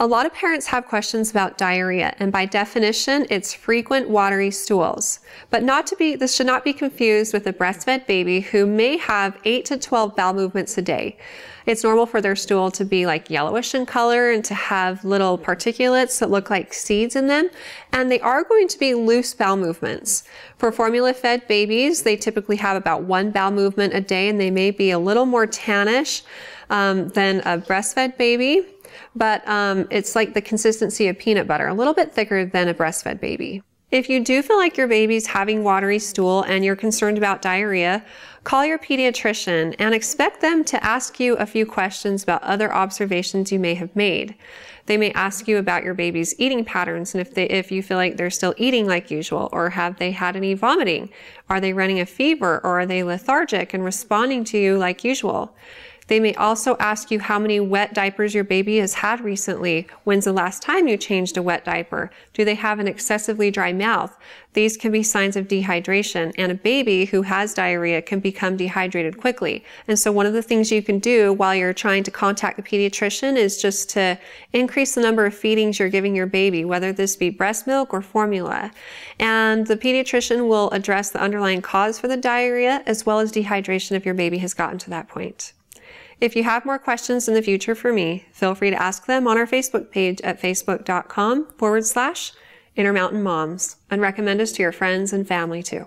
A lot of parents have questions about diarrhea, and by definition, it's frequent watery stools. But not to be, this should not be confused with a breastfed baby who may have 8 to 12 bowel movements a day. It's normal for their stool to be like yellowish in color and to have little particulates that look like seeds in them. And they are going to be loose bowel movements. For formula fed babies, they typically have about one bowel movement a day and they may be a little more tannish um, than a breastfed baby but um, it's like the consistency of peanut butter, a little bit thicker than a breastfed baby. If you do feel like your baby's having watery stool and you're concerned about diarrhea, call your pediatrician and expect them to ask you a few questions about other observations you may have made. They may ask you about your baby's eating patterns and if they, if you feel like they're still eating like usual or have they had any vomiting? Are they running a fever or are they lethargic and responding to you like usual? They may also ask you how many wet diapers your baby has had recently. When's the last time you changed a wet diaper? Do they have an excessively dry mouth? These can be signs of dehydration and a baby who has diarrhea can become dehydrated quickly. And so one of the things you can do while you're trying to contact the pediatrician is just to increase the number of feedings you're giving your baby, whether this be breast milk or formula. And the pediatrician will address the underlying cause for the diarrhea as well as dehydration if your baby has gotten to that point. If you have more questions in the future for me, feel free to ask them on our Facebook page at facebook.com forward slash Intermountain Moms and recommend us to your friends and family too.